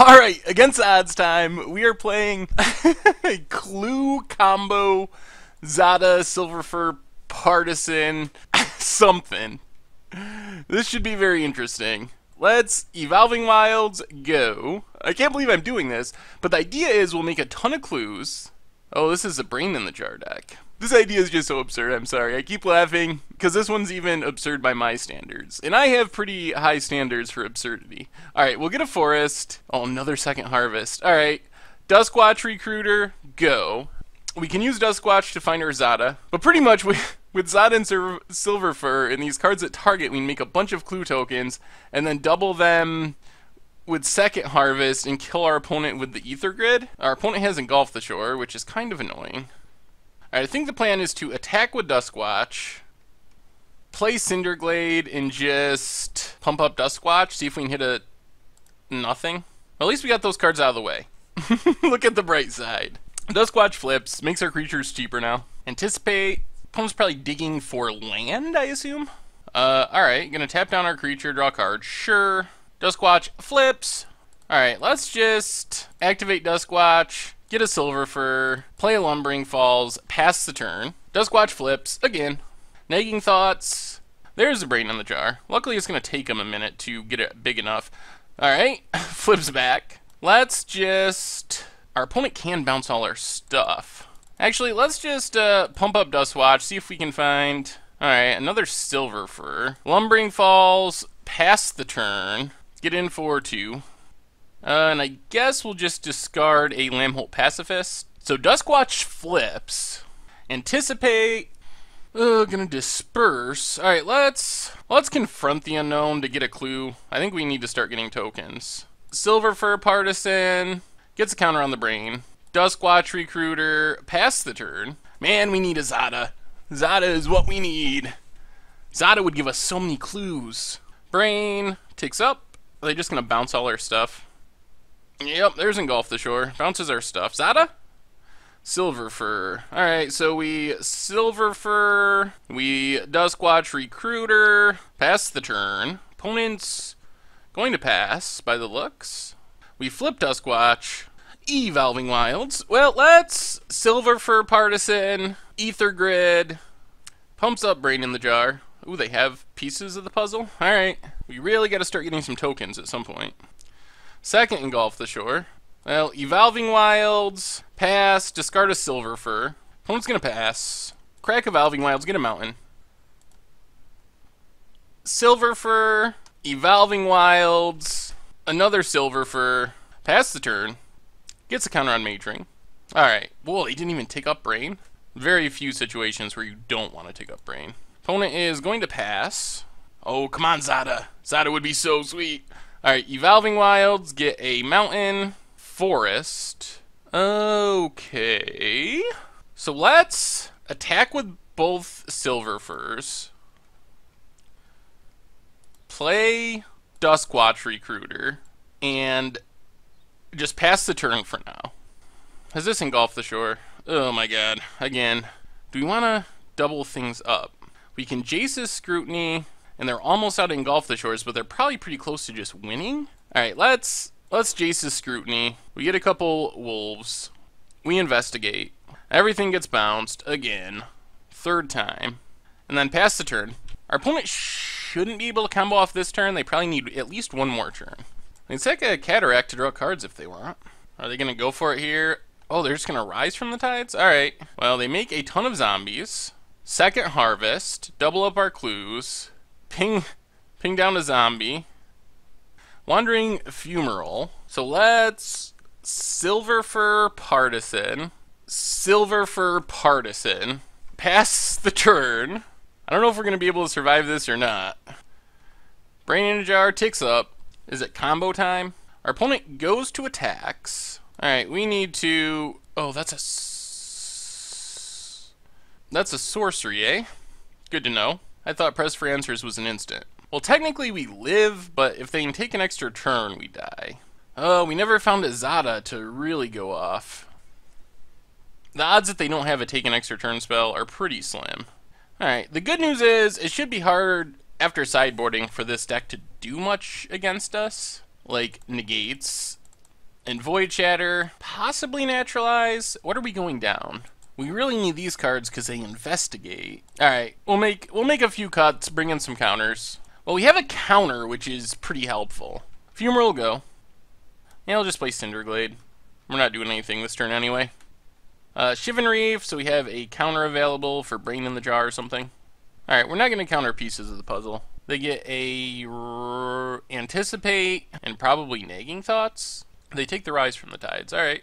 Alright, against odds time, we are playing a Clue Combo Zada Silverfur Partisan something. This should be very interesting. Let's Evolving Wilds go. I can't believe I'm doing this, but the idea is we'll make a ton of clues. Oh, this is a Brain in the Jar deck. This idea is just so absurd, I'm sorry. I keep laughing, because this one's even absurd by my standards. And I have pretty high standards for absurdity. Alright, we'll get a forest. Oh, another second harvest. Alright, Duskwatch Recruiter, go. We can use Duskwatch to find our Zada, but pretty much we, with Zada and Silver, Silverfur and these cards at target, we make a bunch of clue tokens and then double them with second harvest and kill our opponent with the ether grid. Our opponent has engulfed the shore, which is kind of annoying. I think the plan is to attack with Duskwatch, play Cinderglade, and just pump up Duskwatch, see if we can hit a nothing. At least we got those cards out of the way. Look at the bright side. Duskwatch flips, makes our creatures cheaper now. Anticipate, opponent's probably digging for land, I assume? Uh, alright, gonna tap down our creature, draw a card, sure. Duskwatch flips. Alright, let's just activate Duskwatch, get a Silverfur, play a Lumbering Falls, pass the turn. Duskwatch flips, again. Nagging Thoughts. There's a brain in the jar. Luckily, it's going to take him a minute to get it big enough. Alright, flips back. Let's just... Our opponent can bounce all our stuff. Actually, let's just uh, pump up Duskwatch, see if we can find... Alright, another Silverfur. Lumbering Falls, pass the turn. Get in for two. Uh, and I guess we'll just discard a Lambholt Pacifist. So Duskwatch flips. Anticipate. Uh, gonna disperse. Alright, let's let's confront the unknown to get a clue. I think we need to start getting tokens. Silver Silverfur Partisan gets a counter on the brain. Duskwatch Recruiter, pass the turn. Man, we need a Zada. Zada is what we need. Zada would give us so many clues. Brain takes up. Are they just gonna bounce all our stuff? Yep, there's Engulf the Shore. Bounces our stuff. Zada? Silverfur. Alright, so we silver Silverfur, we Duskwatch Recruiter, pass the turn. Opponent's going to pass by the looks. We flip Duskwatch, Evolving Wilds. Well, let's Silverfur Partisan, Ether Grid, pumps up Brain in the Jar. Ooh, they have pieces of the puzzle? Alright, we really gotta start getting some tokens at some point. Second, engulf the shore. Well, Evolving Wilds, pass, discard a Silverfur. Opponent's gonna pass. Crack Evolving Wilds, get a mountain. Silverfur, Evolving Wilds, another Silverfur, pass the turn, gets a counter on Mage-Ring. Alright, well, he didn't even take up Brain. Very few situations where you don't want to take up Brain. Opponent is going to pass. Oh, come on, Zada. Zada would be so sweet. Alright, Evolving Wilds, get a mountain, forest. Okay. So let's attack with both Silverfurs. Play Duskwatch Recruiter. And just pass the turn for now. Has this engulfed the shore? Oh my god. Again. Do we want to double things up? We can Jace's Scrutiny, and they're almost out in engulf the shores, but they're probably pretty close to just winning. All right, let's let's Jace's scrutiny. We get a couple wolves. We investigate. Everything gets bounced again, third time, and then pass the turn. Our opponent shouldn't be able to combo off this turn. They probably need at least one more turn. They can take a cataract to draw cards if they want. Are they gonna go for it here? Oh, they're just gonna rise from the tides. All right. Well, they make a ton of zombies. Second harvest. Double up our clues ping ping down a zombie. Wandering Fumarole. So let's Silverfur Partisan. Silverfur Partisan. Pass the turn. I don't know if we're going to be able to survive this or not. Brain in a jar ticks up. Is it combo time? Our opponent goes to attacks. Alright, we need to... Oh, that's a... That's a sorcery, eh? Good to know. I thought press for answers was an instant. Well, technically we live, but if they take an extra turn, we die. Oh, we never found a Zada to really go off. The odds that they don't have a take an extra turn spell are pretty slim. Alright, the good news is it should be hard after sideboarding for this deck to do much against us. Like negates. and Void Shatter, possibly Naturalize. What are we going down? We really need these cards because they investigate. All right, we'll make we'll make a few cuts, bring in some counters. Well, we have a counter, which is pretty helpful. Fumarole will go. Yeah, I'll just play Cinderglade. We're not doing anything this turn anyway. Uh, Shivan Reef, so we have a counter available for Brain in the Jar or something. Alright, we're not going to counter pieces of the puzzle. They get a Anticipate and probably Nagging Thoughts. They take the Rise from the Tides. Alright.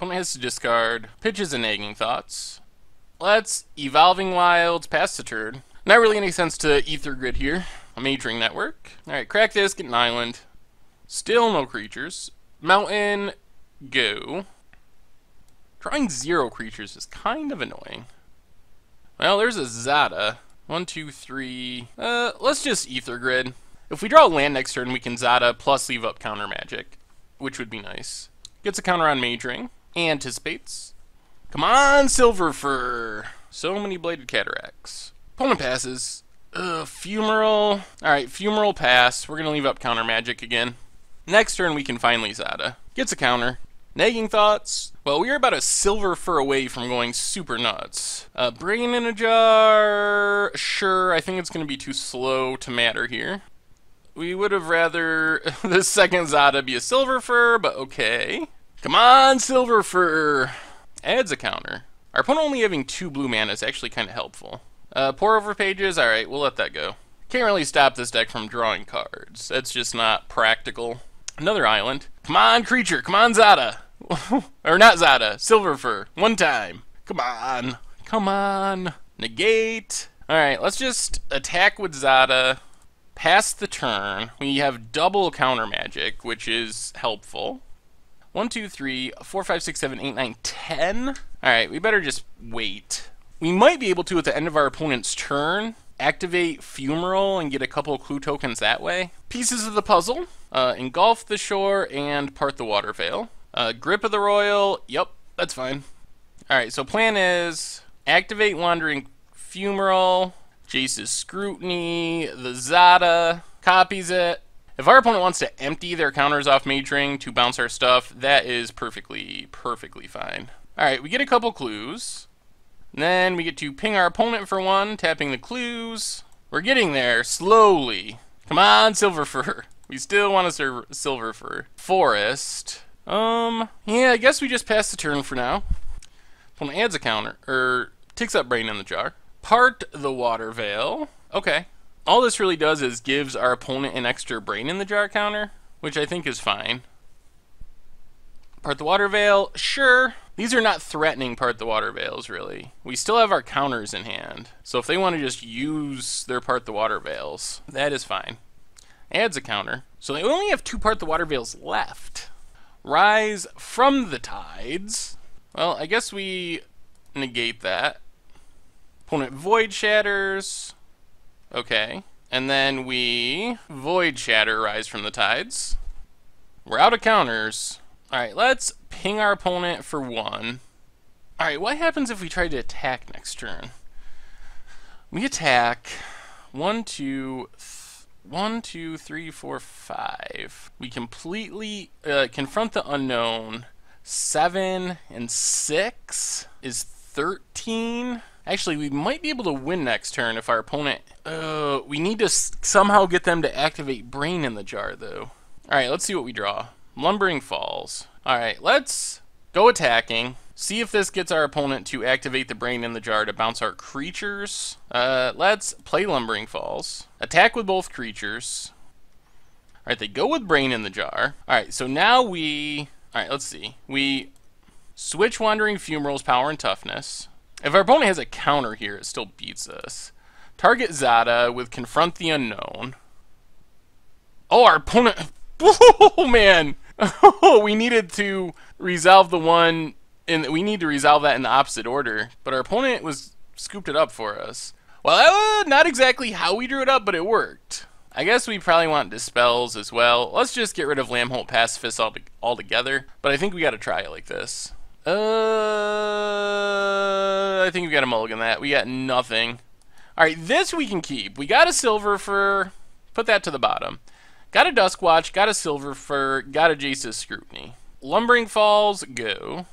Opponent has to discard. Pitches and Nagging Thoughts. Let's Evolving Wilds pass the. Not really any sense to Aether Grid here. A Mage-Ring Network. Alright, crack this, get an island. Still no creatures. Mountain, go. Drawing zero creatures is kind of annoying. Well, there's a Zada. One, two, three. Uh, let's just Aether Grid. If we draw a land next turn, we can Zada plus leave up counter magic, which would be nice. Gets a counter on Mage-Ring. Anticipates. Come on, Silver Fur! So many Blighted Cataracts. Opponent passes. Ugh, Fumarole. Alright, Fumarole pass. We're gonna leave up counter magic again. Next turn, we can finally Zada. Gets a counter. Nagging thoughts? Well, we are about a silver fur away from going super nuts. Uh, brain in a jar? Sure, I think it's going to be too slow to matter here. We would have rather the second Zada be a silver fur, but okay. Come on, silver fur! Adds a counter. Our opponent only having two blue mana is actually kind of helpful. Uh, Pore over pages? Alright, we'll let that go. Can't really stop this deck from drawing cards. That's just not practical. Another island. Come on, creature. Come on, Zada. or not Zada. Silverfur. One time. Come on. Come on. Negate. Alright, let's just attack with Zada. Pass the turn. We have double counter magic, which is helpful. One, two, three, four, five, six, seven, eight, nine, ten. Alright, we better just wait. We might be able to, at the end of our opponent's turn, activate Fumarole and get a couple clue tokens that way. Pieces of the puzzle. Uh, engulf the shore and part the water veil. Uh, grip of the Roil. Yep, that's fine. Alright, so plan is activate Wandering Fumarole, Jace's Scrutiny, the Zada, copies it. If our opponent wants to empty their counters off Mage-Ring to bounce our stuff, that is perfectly, perfectly fine. Alright, we get a couple clues. Then we get to ping our opponent for one, tapping the clues. We're getting there, slowly. Come on, Silver Silverfur. We still want to serve Silverfur. Forest. Um, yeah, I guess we just pass the turn for now. Opponent adds a counter, or takes up Brain in the Jar. Part the Water Veil. Okay. All this really does is gives our opponent an extra Brain in the Jar counter, which I think is fine. Part the Water Veil, sure. These are not threatening part the water veils, really. We still have our counters in hand, so if they want to just use their part the water veils, that is fine. Adds a counter. So they only have two part the water veils left. Rise from the tides. Well, I guess we negate that. Opponent void shatters. Okay. And then we void shatter rise from the tides. We're out of counters. Alright, let's ping our opponent for one. Alright, what happens if we try to attack next turn? We attack one, two, one, two, three, four, five. We completely uh, confront the unknown. Seven and six is 13. Actually, we might be able to win next turn if our opponent... Uh, we need to somehow get them to activate Brain in the Jar, though. Alright, let's see what we draw. Lumbering Falls. Alright, let's go attacking. See if this gets our opponent to activate the Brain in the Jar to bounce our creatures. Uh, let's play Lumbering Falls. Attack with both creatures. Alright, they go with Brain in the Jar. Alright, so now we... Alright, let's see. We switch Wandering Fumarole's power and toughness. If our opponent has a counter here, it still beats us. Target Zada with Confront the Unknown. Oh, our opponent... Oh, man! Oh, we needed to resolve the one, and we need to resolve that in the opposite order. But our opponent was scooped it up for us. Well, not exactly how we drew it up, but it worked. I guess we probably want dispels as well. Let's just get rid of Lambholt Pacifist all altogether. But I think we got to try it like this. Uh, I think we got to mulligan that. We got nothing. All right, this we can keep. We got a Silverfur. Put that to the bottom. Got a Dusk Watch, got a Silver Fur, got a Jace's Scrutiny. Lumbering Falls, go.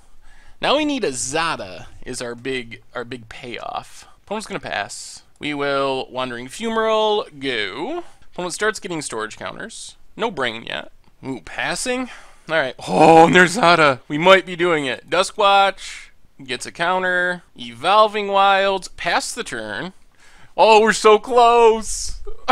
Now we need a Zada is our big our big payoff. Opponent's gonna pass. We will Wandering Fumarole, go. Opponent starts getting storage counters. No brain yet. Ooh, passing? Alright. Oh, and there's Zada. We might be doing it. Dusk Watch gets a counter. Evolving Wilds, pass the turn. Oh, we're so close.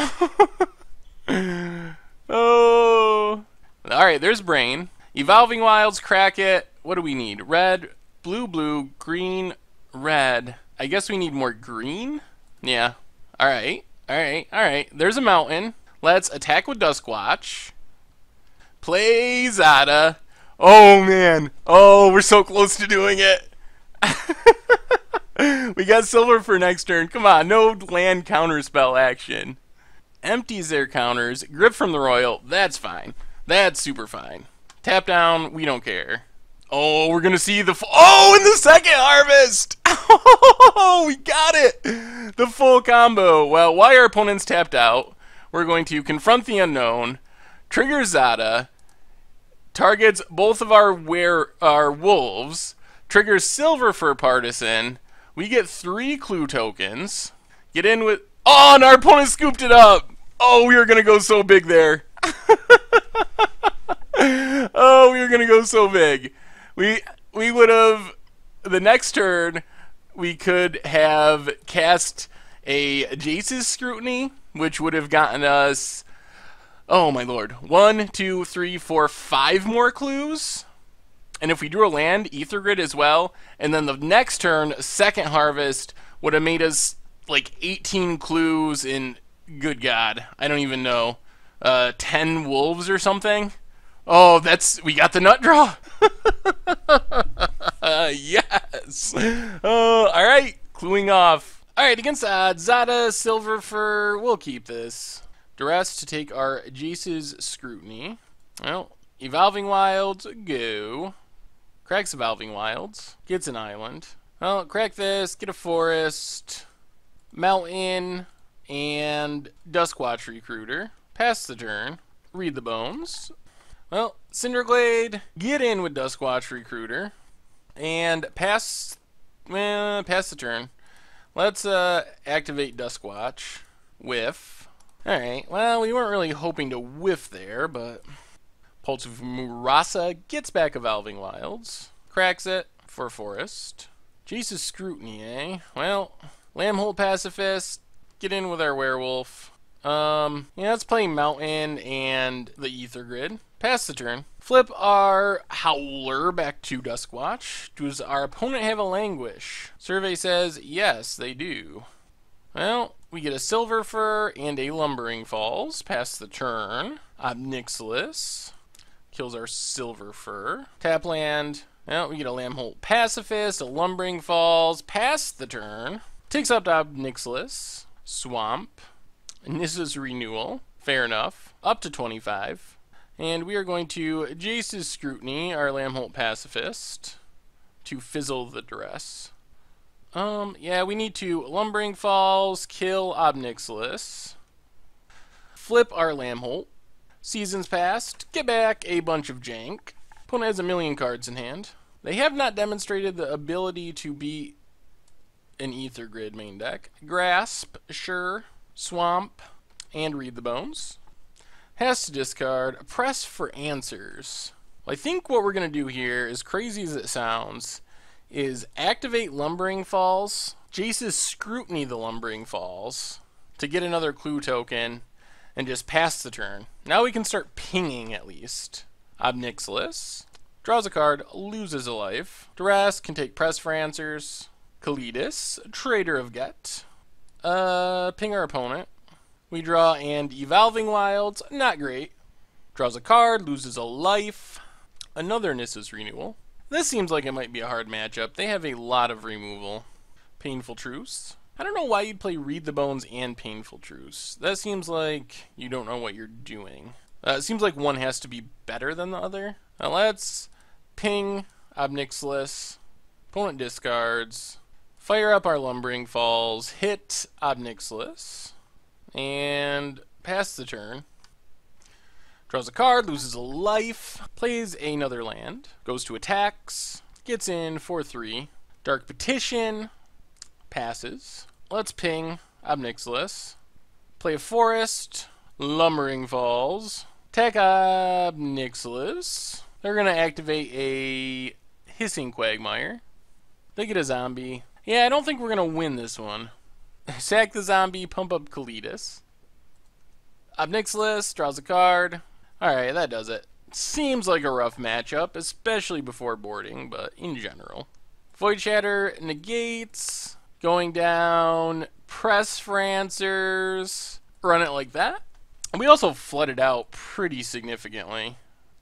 oh. Alright, there's Brain. Evolving Wilds, crack it. What do we need? Red, blue, blue, green, red. I guess we need more green? Yeah. Alright. Alright. Alright. There's a mountain. Let's attack with Duskwatch. Play Zada. Oh, man. Oh, we're so close to doing it. we got Silverfur next turn. Come on. No land counterspell action. Empties their counters. Grip from the Roil. That's fine. That's super fine. Tap down, we don't care. Oh, we're gonna see the oh in the second harvest. Oh, we got it. The full combo. Well, while our opponent's tapped out, we're going to confront the unknown, trigger Zada, targets both of our were our wolves, triggers Silver Fur Partisan. We get three clue tokens. Get in with oh, and our opponent scooped it up. Oh, we were gonna go so big there. oh, we were gonna go so big. We we would have the next turn we could have cast a Jace's scrutiny, which would have gotten us oh my lord. One, two, three, four, five more clues. And if we drew a land, Ether Grid as well, and then the next turn, second harvest, would have made us like 18 clues in good god, I don't even know. Uh, 10 wolves or something. Oh, that's we got the nut draw. uh, yes. Oh, all right. Cluing off. All right, against odds, Zada, Silver Fur. We'll keep this. Duress to take our Jace's Scrutiny. Well, Evolving Wilds, go. Cracks Evolving Wilds. Gets an island. Well, crack this, get a forest, mountain, and Duskwatch Recruiter. Pass the turn. Read the bones. Well, Cinderglade, get in with Duskwatch Recruiter, and pass, eh, pass the turn. Let's uh, activate Duskwatch. Whiff. Alright, well, we weren't really hoping to whiff there, but Pulse of Murasa gets back Evolving Wilds, cracks it for Forest. Jace's Scrutiny, eh? Well, Lambholt Pacifist, get in with our Werewolf. Um, yeah, let's play Mountain and the Ether Grid. Pass the turn. Flip our Howler back to Duskwatch. Does our opponent have a Languish? Survey says yes, they do. Well, we get a Silver Fur and a Lumbering Falls. Pass the turn. Ob kills our Silver Fur. Tap land. Well, we get a Lambholt Pacifist, a Lumbering Falls. Pass the turn. Takes up to Ob Swamp. Nissa's Renewal. Fair enough. Up to 25. And we are going to Jace's Scrutiny, our Lambholt Pacifist, to fizzle the dress. Um, yeah, we need to Lumbering Falls, kill Ob flip our Lambholt, Seasons Past, get back a bunch of jank. Opponent has a million cards in hand. They have not demonstrated the ability to be an Ether Grid main deck. Grasp, sure. Swamp, and Read the Bones. Has to discard. Press for answers. Well, I think what we're going to do here, as crazy as it sounds, is activate Lumbering Falls, Jace's Scrutiny the Lumbering Falls, to get another clue token, and just pass the turn. Now we can start pinging at least. Ob Nixilis. Draws a card, loses a life. Duress can take press for answers. Kalitas, Traitor of Ghet. Uh, ping our opponent. We draw and Evolving Wilds, not great. Draws a card, loses a life. Another Nissa's Renewal. This seems like it might be a hard matchup. They have a lot of removal. Painful Truths. I don't know why you'd play Read the Bones and Painful Truths. That seems like you don't know what you're doing. Uh, it seems like one has to be better than the other. Now let's ping Ob Nixilis. Opponent discards. Fire up our Lumbering Falls, hit Ob Nixilis, and pass the turn. Draws a card, loses a life, plays another land, goes to attacks, gets in for 3. Dark Petition, passes. Let's ping Ob Nixilis. Play a forest, Lumbering Falls. Attack Ob Nixilis. They're going to activate a Hissing Quagmire. They get a zombie. Yeah, I don't think we're going to win this one. Sack the zombie, pump up Kalitas. Ob Nixilis draws a card. Alright, that does it. Seems like a rough matchup, especially before boarding, but in general. Void Shatter negates. Going down. Press for answers. Run it like that. And we also flooded out pretty significantly.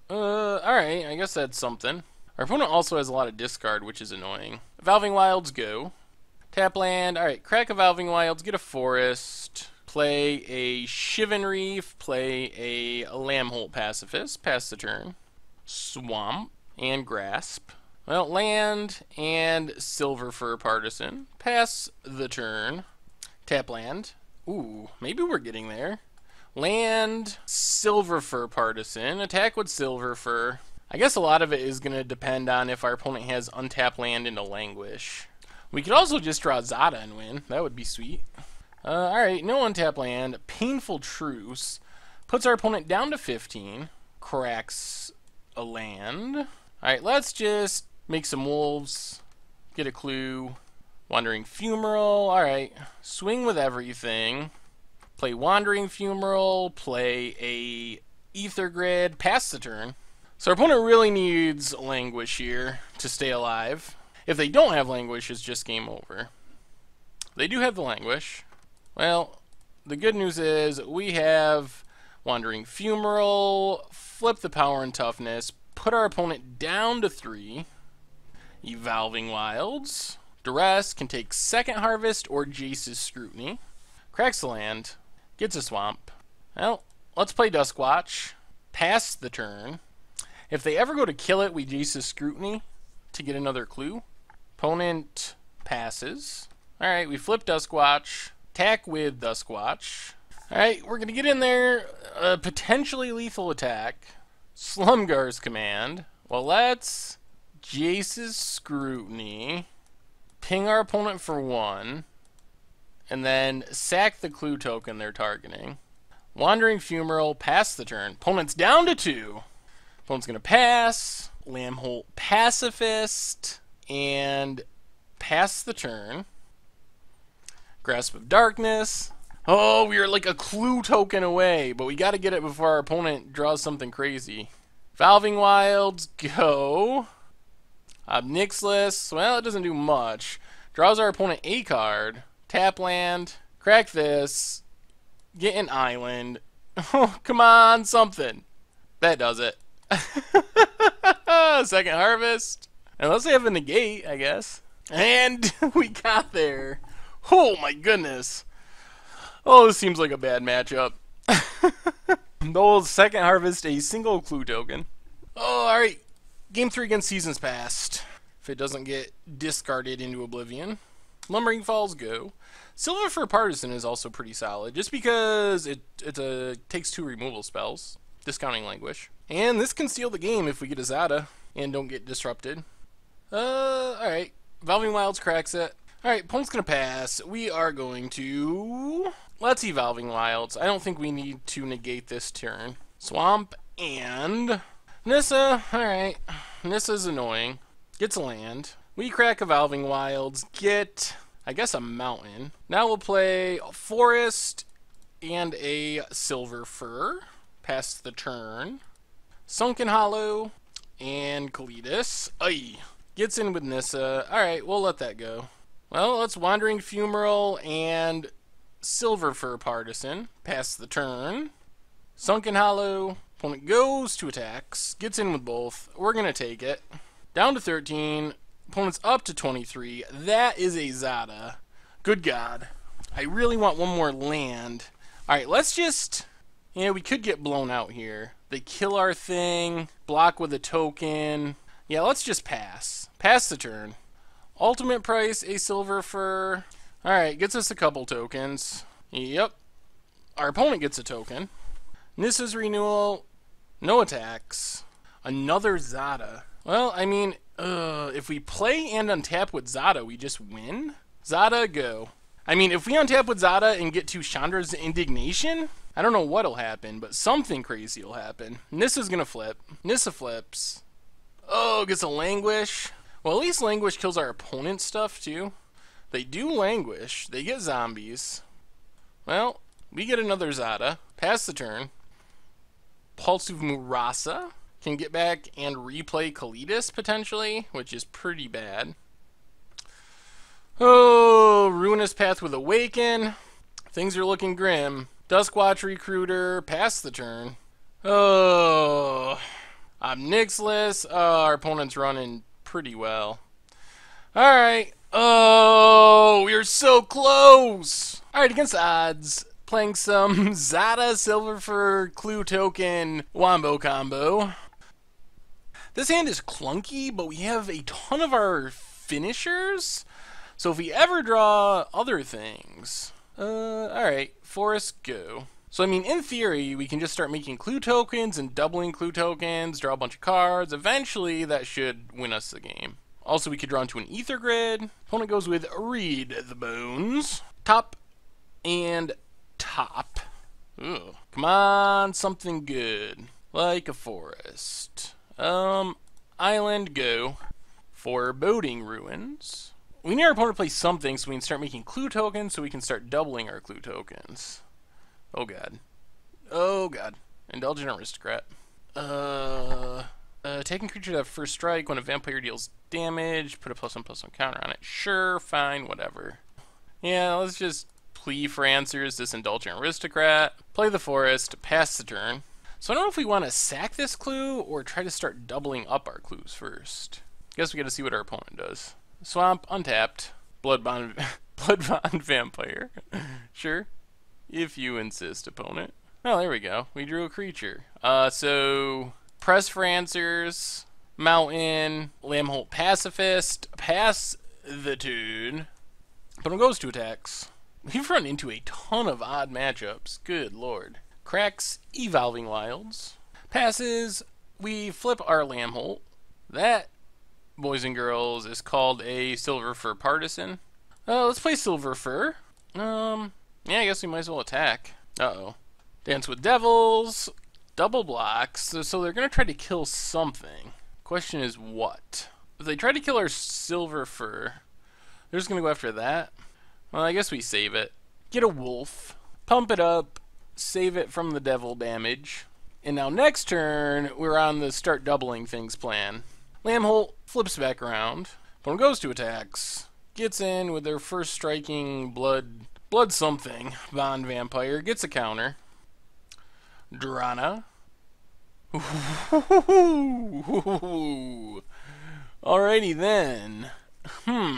Uh, alright, I guess that's something. Our opponent also has a lot of discard, which is annoying. Evolving Wilds go. Tap land. Alright, crack a Evolving Wilds, get a forest play a Shivan Reef, play a Lambholt Pacifist, pass the turn. Swamp and Grasp. Well, land and Silver Fur Partisan, pass the turn. Tap land. Ooh, maybe we're getting there. Land, Silver Fur Partisan, attack with Silver Fur. I guess a lot of it is going to depend on if our opponent has untapped land into Languish. We could also just draw Zada and win. That would be sweet. Uh, Alright, no untap land. Painful Truths. Puts our opponent down to 15. Cracks a land. Alright, let's just make some wolves. Get a clue. Wandering Fumarole. Alright. Swing with everything. Play Wandering Fumarole. Play a Ether Grid. Pass the turn. So our opponent really needs Languish here to stay alive. If they don't have Languish, it's just game over. They do have the Languish. Well, the good news is we have Wandering Fumarole, flip the power and toughness, put our opponent down to three. Evolving Wilds. Duress can take Second Harvest or Jace's Scrutiny. Cracks the land, gets a swamp. Well, let's play Duskwatch. Pass the turn. If they ever go to kill it, we Jace's Scrutiny to get another clue. Opponent passes. Alright, we flip Duskwatch. Attack with Duskwatch. Alright, we're going to get in there. A potentially lethal attack. Silumgar's command. Well, let's Jace's Scrutiny. Ping our opponent for one. And then sack the clue token they're targeting. Wandering Fumarole, pass the turn. Opponent's down to two. Opponent's going to pass. Lambholt Pacifist. And pass the turn. Grasp of Darkness. Oh, we are like a clue token away, but we got to get it before our opponent draws something crazy. Evolving Wilds, go. Ob Nixilis, well, it doesn't do much. Draws our opponent a card. Tap land. Crack this. Get an island. Oh, come on, something. That does it. Second harvest. Unless they have a negate, I guess. And we got there. Oh my goodness. Oh, this seems like a bad matchup. the second harvest, a single clue token. Oh, alright. Game 3 against Seasons Past. If it doesn't get discarded into Oblivion. Lumbering Falls go. Silverfur Partisan is also pretty solid, just because it it takes two removal spells, discounting Languish. And this can steal the game if we get a Zada and don't get disrupted. Uh, alright. Evolving Wilds cracks it. Alright, opponent's gonna pass. We are going to... Let's Evolving Wilds. I don't think we need to negate this turn. Swamp and... Nissa, alright. Nissa's annoying. Gets a land. We crack Evolving Wilds. Get, I guess, a mountain. Now we'll play Forest and a Silver Fur. Pass the turn. Sunken Hollow and Kalitas. Ay. Gets in with Nissa. Alright, we'll let that go. Well, it's Wandering Fumarole and Silver Fur Partisan. Pass the turn. Sunken Hollow. Opponent goes to attacks. Gets in with both. We're going to take it. Down to 13. Opponent's up to 23. That is a Zada. Good God. I really want one more land. Alright, let's just... Yeah, we could get blown out here. They kill our thing. Block with a token. Yeah, let's just pass. Pass the turn. Ultimate price, a silver fur. Alright, gets us a couple tokens. Yep. Our opponent gets a token. Nissa's renewal. No attacks. Another Zada. Well, I mean, uh, if we play and untap with Zada, we just win? Zada, go. I mean, if we untap with Zada and get to Chandra's Ignition, I don't know what'll happen, but something crazy will happen. Nissa's gonna flip. Nissa flips. Oh, gets a Languish. Well, at least Languish kills our opponent's stuff, too. They do Languish. They get zombies. Well, we get another Zada. Pass the turn. Pulse of Murasa can get back and replay Kalitas, potentially, which is pretty bad. Oh, Ruinous Path with Awaken. Things are looking grim. Duskwatch Recruiter, pass the turn. Oh, I'm Nixless. Oh, uh, our opponent's running pretty well. Alright. Oh, we are so close. Alright, against odds, playing some Zada Silverfur Clue Token Wombo combo. This hand is clunky, but we have a ton of our finishers. So if we ever draw other things, uh, alright, Forest go. So I mean, in theory, we can just start making clue tokens and doubling clue tokens, draw a bunch of cards. Eventually, that should win us the game. Also, we could draw into an ether Grid. Opponent goes with Read the Bones. Top and top. Ooh. Come on, something good. Like a forest. Um, island go. Foreboding Ruins. We need our opponent to play something so we can start making clue tokens so we can start doubling our clue tokens. Oh god. Oh god. Indulgent Aristocrat. Uh... Uh, taking creature to have first strike when a vampire deals damage, put a plus one plus one counter on it. Sure, fine, whatever. Yeah, let's just plea for answers, this indulgent aristocrat. Play the forest, pass the turn. So I don't know if we want to sack this clue or try to start doubling up our clues first. Guess we got to see what our opponent does. Swamp, untapped. Bloodbond, Bloodbond Vampire. sure. If you insist, opponent. Oh, there we go. We drew a creature. Uh, so press for answers, mountain, Lambholt pacifist, pass the tune. But it goes to attacks. We've run into a ton of odd matchups. Good lord. Cracks evolving wilds. Passes, we flip our Lambholt. That, boys and girls, is called a Silverfur Partisan. Uh, let's play Silverfur. Um, yeah, I guess we might as well attack. Uh-oh. Dance with Devils, double blocks, so, so they're going to try to kill something. Question is what? If they try to kill our Silverfur, they're just going to go after that? Well, I guess we save it. Get a wolf, pump it up, save it from the devil damage. And now next turn, we're on the start doubling things plan. Lambholt flips back around. Opponent goes to attacks. Gets in with their first striking blood blood something. Bond Vampire gets a counter. Drana. Alrighty then. Hmm.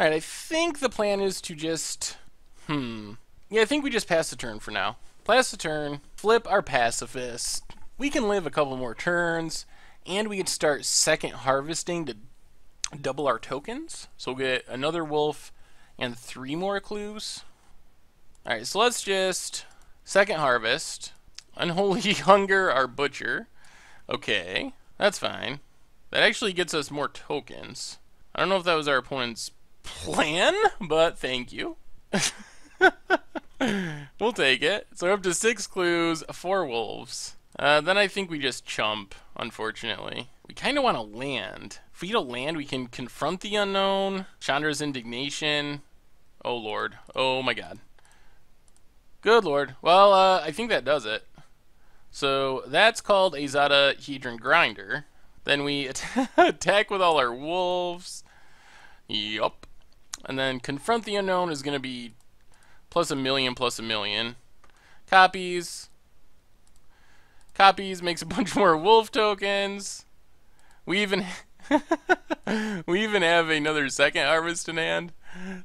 Alright, I think the plan is to just... Hmm. Yeah, I think we just pass the turn for now. Pass the turn, flip our pacifist. We can live a couple more turns, and we can start second harvesting to double our tokens. So we'll get another wolf and three more clues. Alright, so let's just second harvest. Unholy Hunger, our butcher. Okay, that's fine. That actually gets us more tokens. I don't know if that was our opponent's plan, but thank you. we'll take it. So we're up to six clues, four wolves. Uh, then I think we just chump, unfortunately. We kind of want to land. If we get a land, we can confront the unknown. Chandra's ignition. Oh, Lord. Oh, my God. Good Lord. Well, uh, I think that does it. So that's called a Zada Hedron Grinder. Then we attack with all our wolves. Yup. And then confront the unknown is going to be plus a million plus a million. Copies. Copies makes a bunch more wolf tokens. We even we even have another second harvest in hand.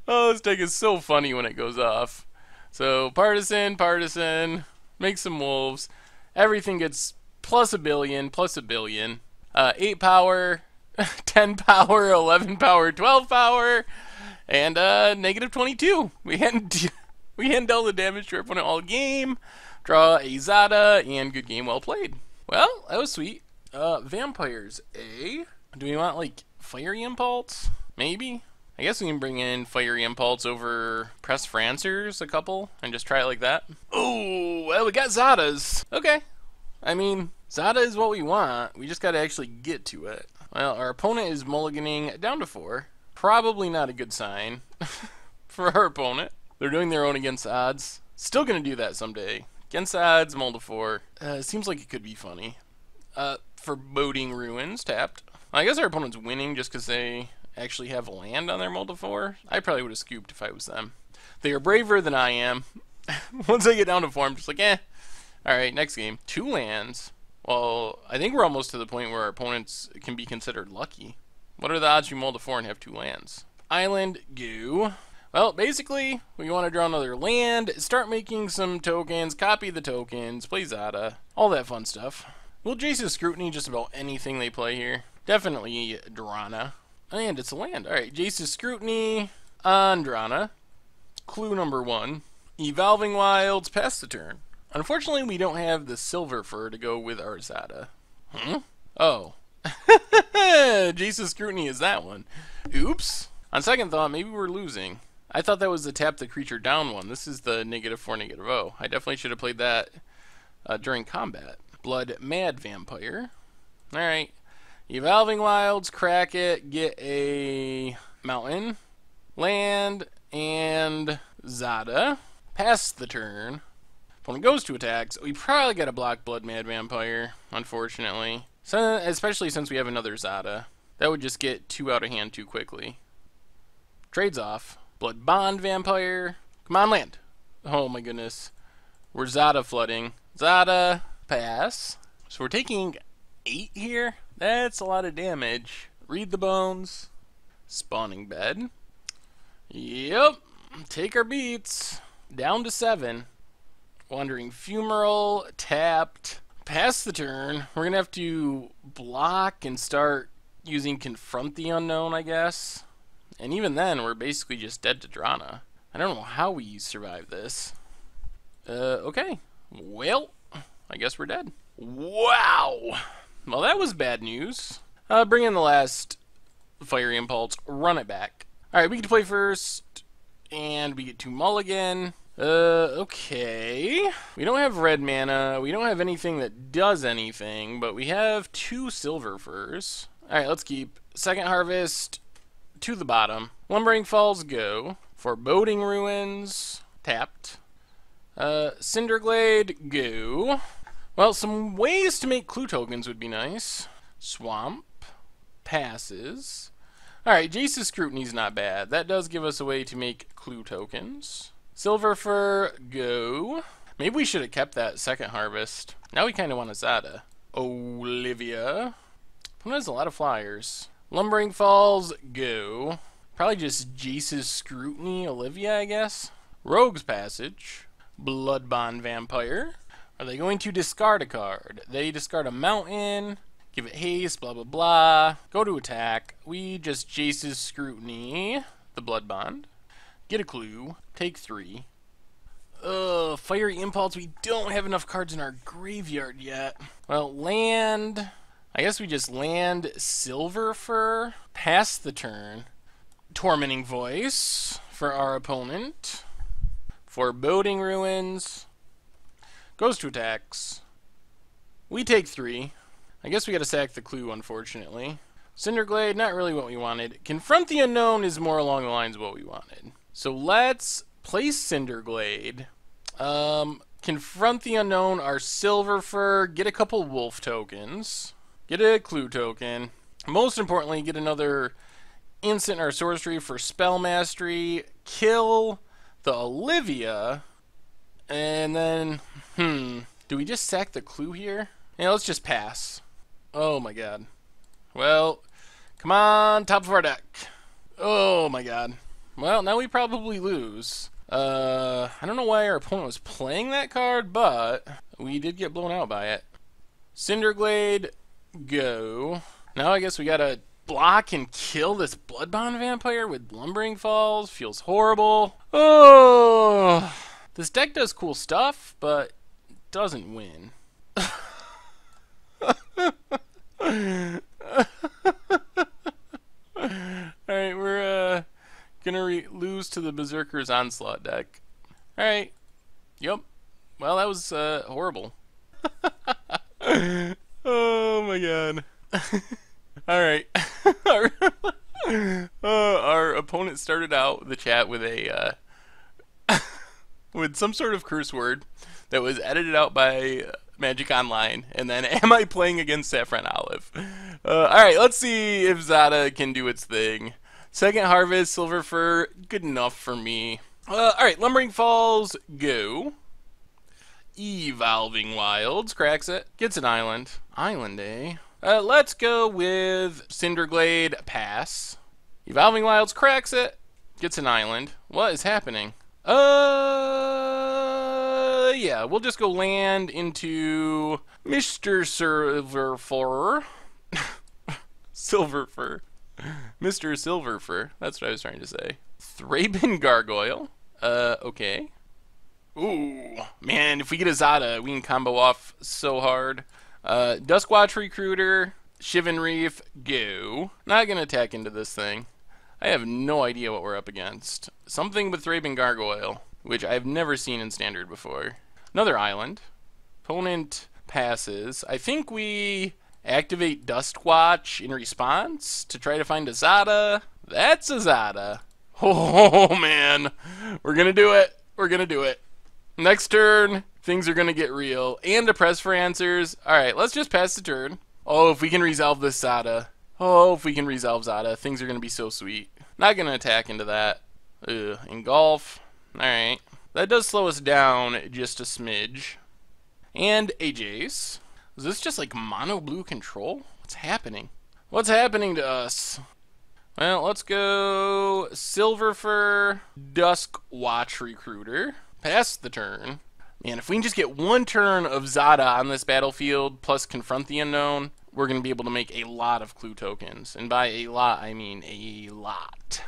Oh, this deck is so funny when it goes off. So partisan, partisan, make some wolves. Everything gets plus a billion, plus a billion. Uh, 8 power, 10 power, 11 power, 12 power, and uh, negative 22. We hadn't we hadn't dealt the damage to our opponent all game. Draw a Zada, and good game well played. Well, that was sweet. Uh, vampires, eh? Do we want, like, fiery impulse? Maybe? I guess we can bring in fiery impulse over press for answers a couple and just try it like that. Oh, well, we got Zadas. Okay. I mean, Zada is what we want. We just got to actually get to it. Well, our opponent is mulliganing down to four. Probably not a good sign for our opponent. They're doing their own against odds. Still going to do that someday. Against odds, to. Uh, seems like it could be funny. Uh, Foreboding Ruins, tapped. I guess our opponent's winning just because they actually have land on their four. I probably would have scooped if I was them. They are braver than I am. Once I get down to four, I'm just like, eh. Alright, next game. Two lands. Well, I think we're almost to the point where our opponents can be considered lucky. What are the odds you mull to four and have two lands? Island, goo. Well, basically, we want to draw another land, start making some tokens, copy the tokens, play Zada, all that fun stuff. We'll Jace's Scrutiny just about anything they play here. Definitely Drana. And it's a land. Alright, Jace's Scrutiny on Drana. Clue number one. Evolving Wilds, pass the turn. Unfortunately, we don't have the silver fur to go with our Zada. Hmm? Oh. Jace's Scrutiny is that one. Oops. On second thought, maybe we're losing. I thought that was the tap the creature down one. This is the negative 4, negative O. I definitely should have played that uh, during combat. Blood Mad Vampire. Alright. Evolving Wilds, crack it, get a mountain, land, and Zada. Pass the turn. Opponent goes to attacks. we probably got to block Blood Mad Vampire, unfortunately. So, especially since we have another Zada. That would just get too out of hand too quickly. Trades off. Blood Bond Vampire. Come on, land. Oh my goodness. We're Zada flooding. Zada, pass. So we're taking eight here. That's a lot of damage. Read the bones. Spawning bed. Yep. Take our beats. Down to seven. Wandering Fumarole. tapped. Pass the turn. We're going to have to block and start using Confront the Unknown, I guess. And even then, we're basically just dead to Drana. I don't know how we survive this. Uh, okay. Well, I guess we're dead. Wow! Well, that was bad news. Uh, bring in the last Fiery Impulse, run it back. Alright, we get to play first, and we get to mulligan. Uh, okay. We don't have red mana. We don't have anything that does anything, but we have two silver furs. Alright, let's keep. Second harvest to the bottom. Lumbering Falls, go. Foreboding Ruins, tapped. Uh, Cinderglade, go. Well, some ways to make clue tokens would be nice. Swamp, passes. Alright, Jace's Scrutiny's not bad. That does give us a way to make clue tokens. Silver Fur, go. Maybe we should have kept that second harvest. Now we kind of want a Zada. Olivia. Has a lot of flyers? Lumbering Falls, go. Probably just Jace's Scrutiny, Olivia, I guess. Rogue's Passage. Bloodbond Vampire. Are they going to discard a card? They discard a mountain, give it haste, blah blah blah. Go to attack. We just Jace's Scrutiny, the Bloodbond. Get a clue. Take three. Ugh, Fiery Impulse. We don't have enough cards in our graveyard yet. Well, land. I guess we just land Silver Fur. Pass the turn. Tormenting Voice for our opponent. Foreboding Ruins. Goes to attacks. We take three. I guess we gotta sack the clue, unfortunately. Cinderglade, not really what we wanted. Confront the Unknown is more along the lines of what we wanted. So let's place Cinderglade. Um, confront the unknown, our silver fur, get a couple wolf tokens, get a clue token. Most importantly, get another instant or sorcery for spell mastery, kill the Olivia, and then, hmm, do we just sack the clue here? Yeah, let's just pass. Oh my god. Well, come on, top of our deck. Oh my god. Well, now we probably lose. Uh, I don't know why our opponent was playing that card, but we did get blown out by it. Cinderglade, go. Now I guess we gotta block and kill this Bloodbond Vampire with Lumbering Falls. Feels horrible. Oh, this deck does cool stuff, but doesn't win. Alright, we're uh, gonna lose to the Berserker's Onslaught deck. Alright. Yep. Well, that was uh, horrible. oh my god. Alright. our, uh, our opponent started out the chat with a uh, with some sort of curse word that was edited out by Magic Online, and then am I playing against Saffron Olive? Uh, Alright, let's see if Zada can do its thing. Second Harvest, Silverfur, good enough for me. Uh, Alright, Lumbering Falls, go. Evolving Wilds, cracks it. Gets an island. Island, eh? Uh, let's go with Cinderglade, pass. Evolving Wilds, cracks it. Gets an island. What is happening? Uh, yeah, we'll just go land into Mr. Silverfur. Silverfur. Mr. Silverfur. That's what I was trying to say. Thraben Gargoyle. Uh, okay. Ooh, man, if we get a Zada, we can combo off so hard. Uh, Duskwatch Recruiter, Shivan Reef, go. Not gonna attack into this thing. I have no idea what we're up against. Something with Thraben Gargoyle, which I've never seen in Standard before. Another island. Opponent passes. I think we activate Duskwatch in response to try to find a Zada. That's a Zada. Oh, man. We're gonna do it. We're gonna do it. Next turn, things are gonna get real. And a press for answers. Alright, let's just pass the turn. Oh, if we can resolve this Zada. Oh, if we can resolve Zada, things are going to be so sweet. Not going to attack into that. Ugh, engulf. Alright. That does slow us down just a smidge. And a Jace. Is this just like mono blue control? What's happening? What's happening to us? Well, let's go Silverfur Duskwatch Recruiter. Pass the turn. Man, if we can just get one turn of Zada on this battlefield plus Confront the Unknown, we're going to be able to make a lot of clue tokens. And by a lot, I mean a lot.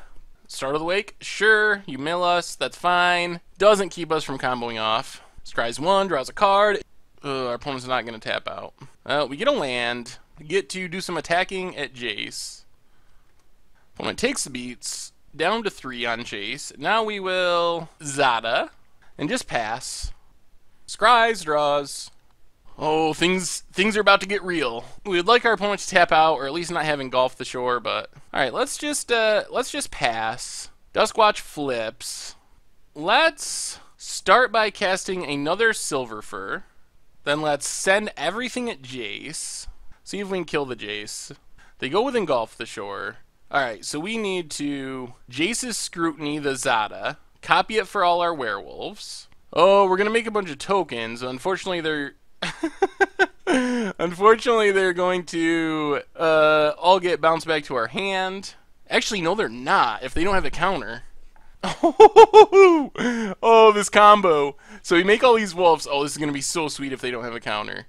Startled Awake? Sure, you mill us, that's fine. Doesn't keep us from comboing off. Scries one, draws a card. Our opponent's not going to tap out. Well, we get a land. We get to do some attacking at Jace. Opponent takes the beats, down to three on Jace. Now we will Zada, and just pass. Scries draws. Oh, things things are about to get real. We would like our opponent to tap out, or at least not have engulfed the shore. But all right, let's just uh, let's just pass. Duskwatch flips. Let's start by casting another Silverfur. Then let's send everything at Jace. See if we can kill the Jace. They go with engulf the shore. All right, so we need to Jace's scrutiny the Zada. Copy it for all our werewolves. Oh, we're gonna make a bunch of tokens. Unfortunately, they're Unfortunately, they're going to uh, all get bounced back to our hand. Actually, no, they're not. If they don't have a counter. oh, this combo. So we make all these wolves. Oh, this is going to be so sweet if they don't have a counter.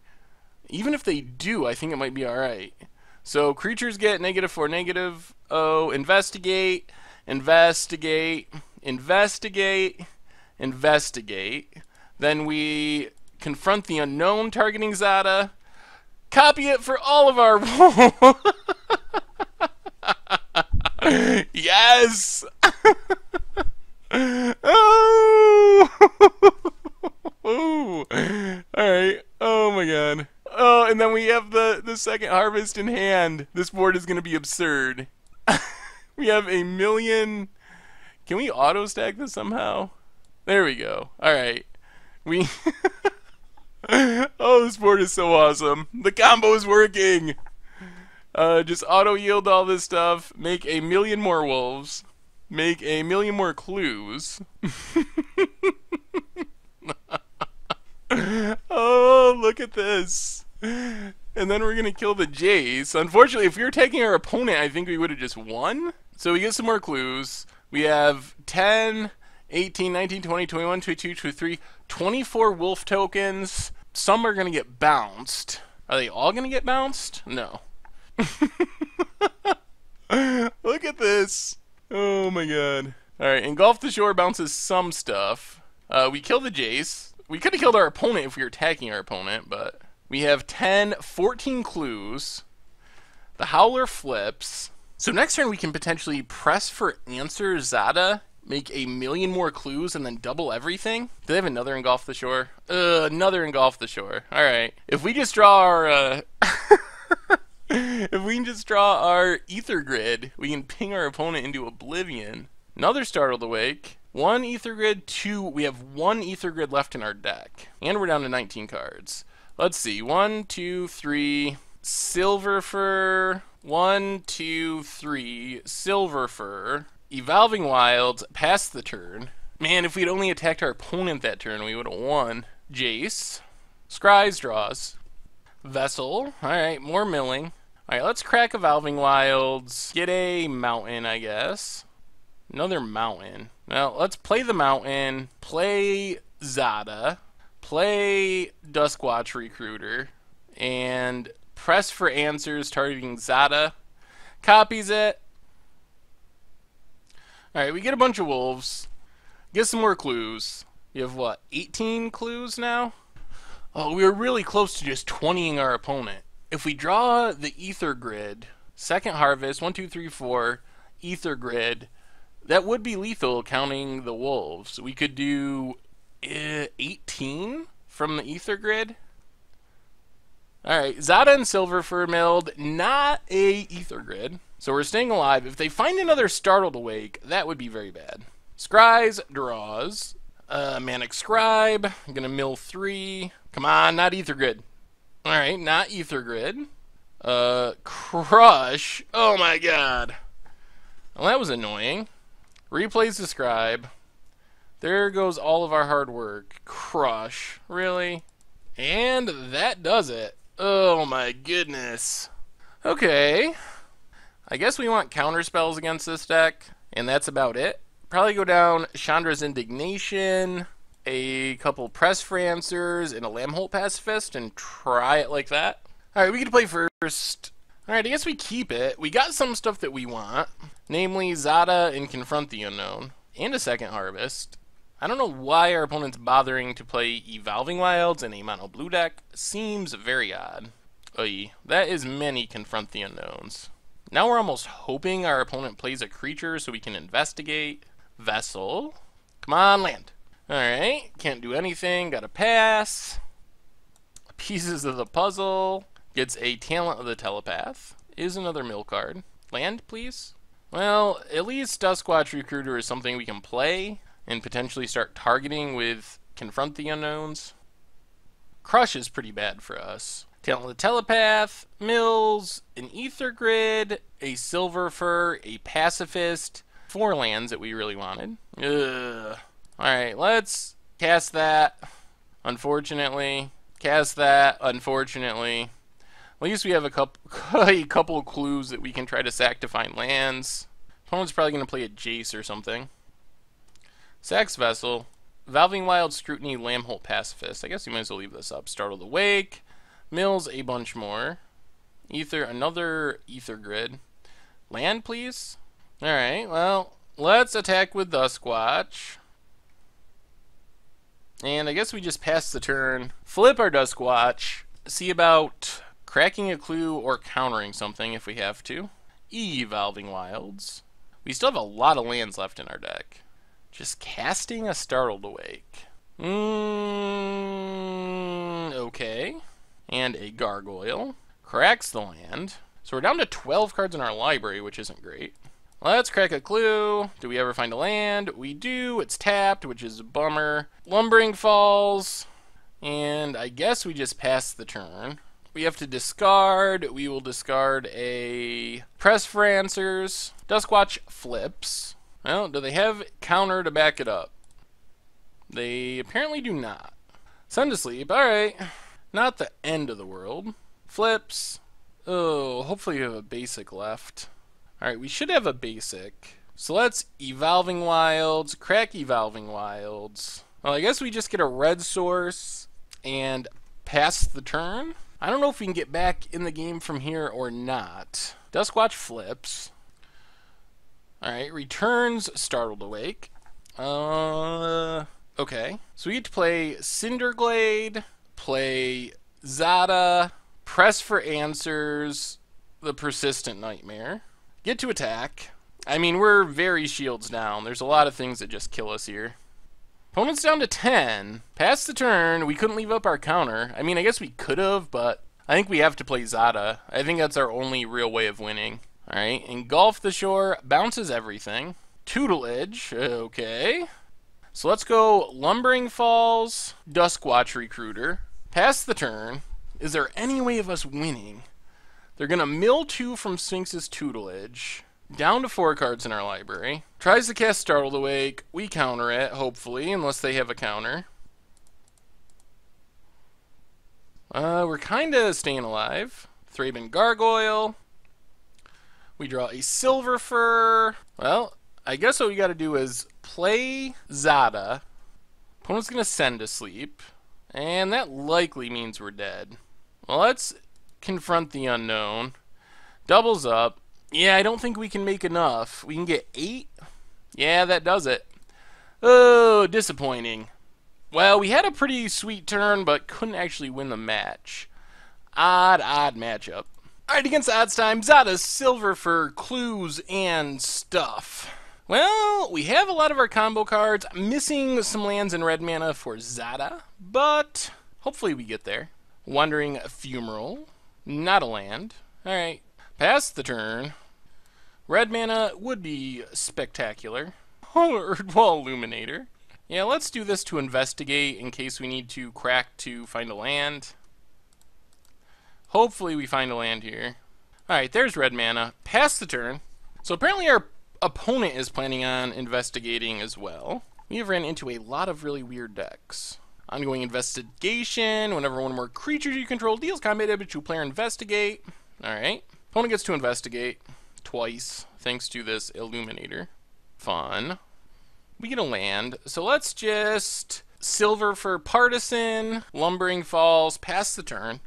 Even if they do, I think it might be alright. So creatures get negative 4, negative. Oh, investigate, investigate, investigate, investigate. Then we confront the unknown targeting Zada. Copy it for all of our. yes! Oh! Alright. Oh my god. Oh, and then we have the, the second harvest in hand. This board is going to be absurd. we have a million. Can we auto stack this somehow? There we go. Alright. We. oh, this board is so awesome. The combo is working. Uh, just auto yield all this stuff. Make a million more wolves. Make a million more clues. oh, look at this. And then we're going to kill the Jace. Unfortunately, if we were taking our opponent, I think we would have just won. So we get some more clues. We have 10, 18, 19, 20, 21, 22, 23, 24 wolf tokens. Some are going to get bounced. Are they all going to get bounced? No. Look at this. Oh my god. Alright, Engulf the Shore bounces some stuff. Uh, we kill the Jace. We could have killed our opponent if we were attacking our opponent, but we have 10, 14 clues. The Howler flips. So next turn we can potentially press for answer Zada, make a million more clues, and then double everything. Do they have another engulf the shore? Uh, another engulf the shore. All right. If we just draw our, uh, if we can just draw our Aether Grid, we can ping our opponent into oblivion. Another startled awake. One Aether Grid, two. We have one Aether Grid left in our deck, and we're down to 19 cards. Let's see. One, two, three. Silverfur. One, two, three. Silverfur. Evolving Wilds. Pass the turn. Man, if we'd only attacked our opponent that turn, we would have won. Jace. Scries draws. Vessel. Alright, more milling. Alright, let's crack Evolving Wilds. Get a mountain, I guess. Another mountain. Well, let's play the mountain. Play Zada. Play Duskwatch Recruiter. And press for answers targeting Zada. Copies it. Alright, we get a bunch of wolves. Get some more clues. You have what, 18 clues now? Oh, we were really close to just 20ing our opponent. If we draw the Aether Grid, second harvest, one, two, three, four, Aether Grid, that would be lethal counting the wolves. We could do uh, 18 from the Aether Grid. Alright, Zada and Silver Silverfur milled, not a Aether Grid. So we're staying alive. If they find another Startled Awake, that would be very bad. Scries draws. Uh, Manic Scribe. I'm going to mill three. Come on, not Aether Grid. Alright, not Aether Grid. Uh, Crush. Oh my god. Well, that was annoying. Replays describe. There goes all of our hard work. Crush. Really? And that does it. Oh my goodness. Okay. I guess we want counter spells against this deck, and that's about it. Probably go down Chandra's Ignition, a couple Press for Answers, and a Lambholt Pacifist, and try it like that. Alright, we to play first. Alright, I guess we keep it. We got some stuff that we want, namely Zada and Confront the Unknown, and a second Harvest. I don't know why our opponent's bothering to play Evolving Wilds in a mono blue deck. Seems very odd. Oy, that is many Confront the Unknowns. Now we're almost hoping our opponent plays a creature so we can investigate. Vessel. Come on, land. Alright, can't do anything, got a pass. Pieces of the puzzle. Gets a talent of the telepath. Is another mill card. Land, please. Well, at least Duskwatch Recruiter is something we can play and potentially start targeting with Confront the Unknowns. Crush is pretty bad for us. Talent of the Telepath, Mills, an Aether Grid, a Silverfur, a Pacifist, four lands that we really wanted. Ugh. Alright, let's cast that. Unfortunately. Cast that, unfortunately. At least we have a couple, a couple clues that we can try to sack to find lands. Opponent's probably going to play a Jace or something. Sax Vessel. Valving Wild Scrutiny, Lambholt, Pacifist. I guess you might as well leave this up. Startled Awake. Mills a bunch more. Ether, another Aether Grid. Land, please? Alright, well, let's attack with Duskwatch. And I guess we just pass the turn. Flip our Duskwatch. See about cracking a clue or countering something if we have to. Evolving Wilds. We still have a lot of lands left in our deck. Just casting a Startled Awake. Mmm, okay and a gargoyle. Cracks the land. So we're down to 12 cards in our library, which isn't great. Let's crack a clue. Do we ever find a land? We do. It's tapped, which is a bummer. Lumbering Falls. And I guess we just pass the turn. We have to discard. We will discard a Press for Answers. Duskwatch flips. Well, do they have counter to back it up? They apparently do not. Send to sleep. Alright. Not the end of the world. Flips. Oh, hopefully you have a basic left. Alright, we should have a basic. So let's Evolving Wilds, crack Evolving Wilds. Well, I guess we just get a red source and pass the turn. I don't know if we can get back in the game from here or not. Duskwatch flips. Alright, returns Startled Awake. Uh, okay. So we get to play Cinderglade, play Zada, press for answers, the Persistent Nightmare. Get to attack. I mean, we're very shields down. There's a lot of things that just kill us here. Opponent's down to 10. Pass the turn. We couldn't leave up our counter. I mean, I guess we could have, but I think we have to play Zada. I think that's our only real way of winning. Alright, engulf the shore, bounces everything. Tutelage, okay. So let's go Lumbering Falls, Duskwatch Recruiter. Pass the turn. Is there any way of us winning? They're going to mill two from Sphinx's Tutelage. Down to four cards in our library. Tries to cast Startled Awake. We counter it, hopefully, unless they have a counter. Uh, we're kind of staying alive. Thraben Gargoyle. We draw a Silverfur. Well, I guess what we got to do is play Zada. Opponent's going to send to sleep. And that likely means we're dead. Well, let's confront the unknown. Doubles up. Yeah, I don't think we can make enough. We can get eight. Yeah, that does it. Oh, disappointing. Well, we had a pretty sweet turn, but couldn't actually win the match. Odd, odd matchup. Alright, against odds time, Zada Silverfur clues and stuff. Well, we have a lot of our combo cards, missing some lands and red mana for Zada, but hopefully we get there. Wandering Fumarole, not a land. Alright, pass the turn. Red mana would be spectacular. Erdwal Illuminator. Yeah, let's do this to investigate in case we need to crack to find a land. Hopefully we find a land here. Alright, there's red mana. Pass the turn. So apparently our opponent is planning on investigating as well. We have ran into a lot of really weird decks. Ongoing investigation. Whenever one or more creatures you control deals combat damage to player investigate. Alright. Opponent gets to investigate twice thanks to this Illuminator. Fun. We get a land. So let's just Silverfur Partisan, Lumbering Falls, pass the turn.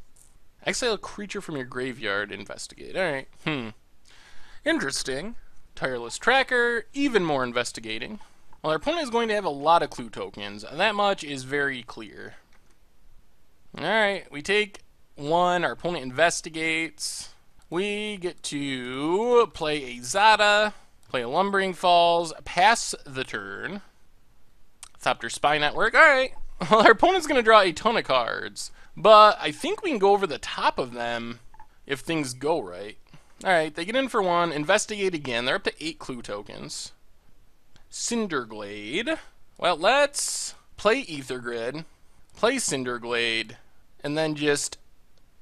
Exile a creature from your graveyard, investigate. Alright. Hmm. Interesting. Tireless Tracker, even more investigating. Well, our opponent is going to have a lot of clue tokens. That much is very clear. Alright, we take one. Our opponent investigates. We get to play a Zada, play a Lumbering Falls, pass the turn. Thopter Spy Network. Alright. Well, our opponent's going to draw a ton of cards. But I think we can go over the top of them if things go right. Alright, they get in for one. Investigate again. They're up to eight clue tokens. Cinderglade. Well, let's play Aether Grid, play Cinderglade, and then just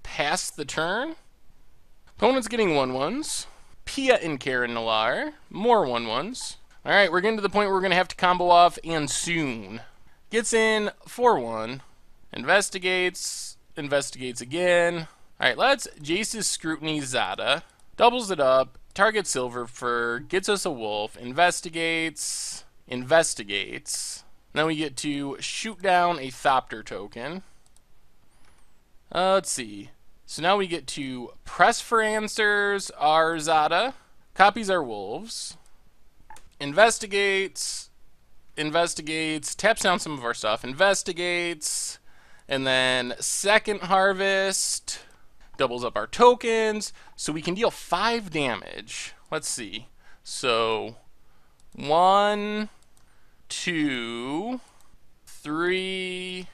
pass the turn. Opponent's getting 1-1s. Pia and Kiran Nalaar. More 1-1s. Alright, we're getting to the point where we're going to have to combo off, and soon. Gets in 4-1. Investigates. Investigates again. Alright, let's Jace's Scrutiny Zada. Doubles it up. Target Silverfur. Gets us a wolf. Investigates. Investigates. Then we get to shoot down a Thopter token. Uh, let's see. So now we get to press for answers our Zada. Copies our wolves. Investigates. Investigates. Taps down some of our stuff. Investigates. And then second harvest doubles up our tokens, so we can deal 5 damage. Let's see. So, one, two, three,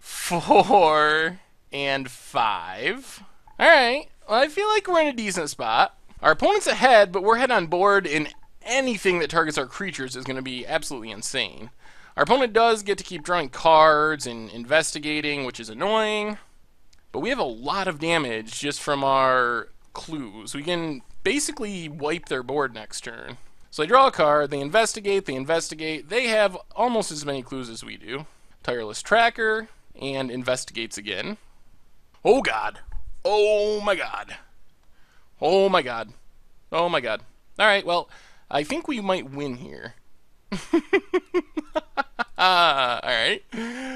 four, and 5. Alright, well, I feel like we're in a decent spot. Our opponent's ahead, but we're head on board, and anything that targets our creatures is going to be absolutely insane. Our opponent does get to keep drawing cards and investigating, which is annoying. But we have a lot of damage just from our clues. We can basically wipe their board next turn. So they draw a card, they investigate, they investigate. They have almost as many clues as we do. Tireless Tracker, and investigates again. Oh god. Oh my god. Oh my god. Oh my god. Alright, well, I think we might win here. Alright.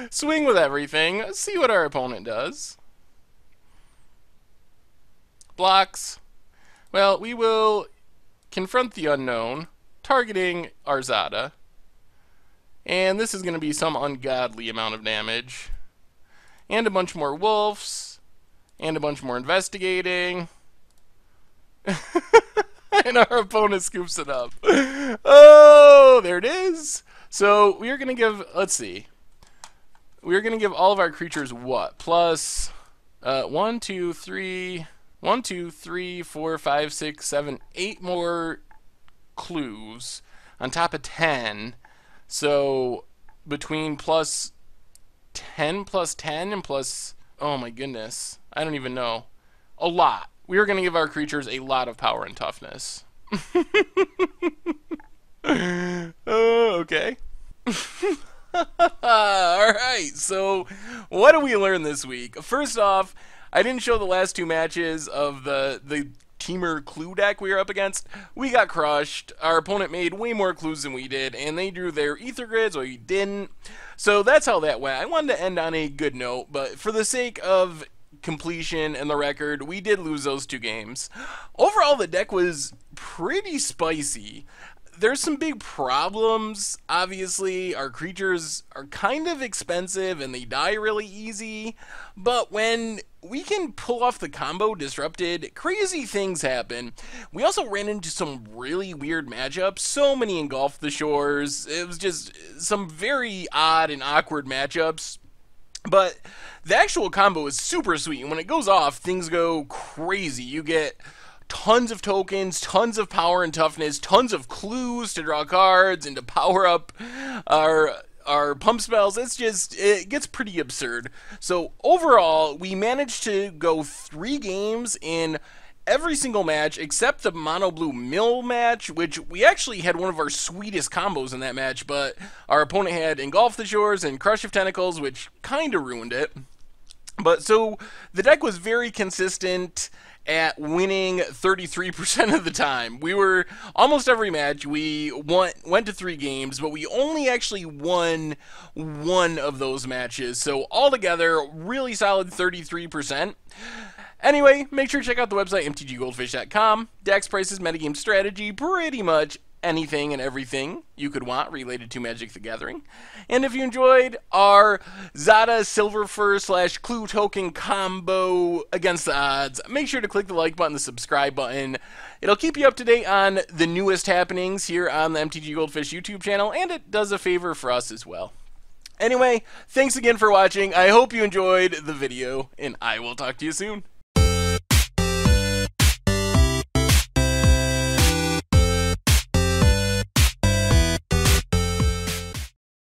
Swing with everything. See what our opponent does. Blocks. Well, we will confront the unknown, targeting our Zada. And this is going to be some ungodly amount of damage. And a bunch more wolves. And a bunch more investigating. and our opponent scoops it up. Oh, there it is. So we are going to give, let's see. We are going to give all of our creatures what? Plus uh, 1, 2, 3, 1, 2, 3, 4, 5, 6, 7, 8 more clues on top of 10. So between plus 10 plus 10 and plus, oh my goodness, I don't even know. A lot. We are going to give our creatures a lot of power and toughness. uh, okay. Alright, so what do we learn this week? First off, I didn't show the last two matches of the, the Temur clue deck we were up against. We got crushed. Our opponent made way more clues than we did, and they drew their Aether Grids, or we didn't. So that's how that went. I wanted to end on a good note, but for the sake of completion and the record, we did lose those two games. Overall, the deck was pretty spicy there's some big problems. Obviously, our creatures are kind of expensive and they die really easy. But when we can pull off the combo disrupted, crazy things happen. We also ran into some really weird matchups. So many engulf the shores. It was just some very odd and awkward matchups. But the actual combo is super sweet. And when it goes off, things go crazy. You get tons of tokens, tons of power and toughness, tons of clues to draw cards and to power up our our pump spells. It's just it gets pretty absurd. So overall, we managed to go three games in every single match except the mono blue mill match, which we actually had one of our sweetest combos in that match, but our opponent had engulf the shores and crush of tentacles, which kind of ruined it. But so the deck was very consistent at winning 33% of the time. We were almost every match we won, went to 3 games, but we only actually won one of those matches. So altogether, really solid 33%. Anyway, make sure to check out the website mtggoldfish.com. Dex prices, metagame strategy, pretty much anything and everything you could want related to Magic the Gathering. And if you enjoyed our Zada Silverfur slash Clue Token combo against the odds, make sure to click the like button, the subscribe button. It'll keep you up to date on the newest happenings here on the MTG Goldfish YouTube channel, and it does a favor for us as well. Anyway, thanks again for watching. I hope you enjoyed the video, and I will talk to you soon.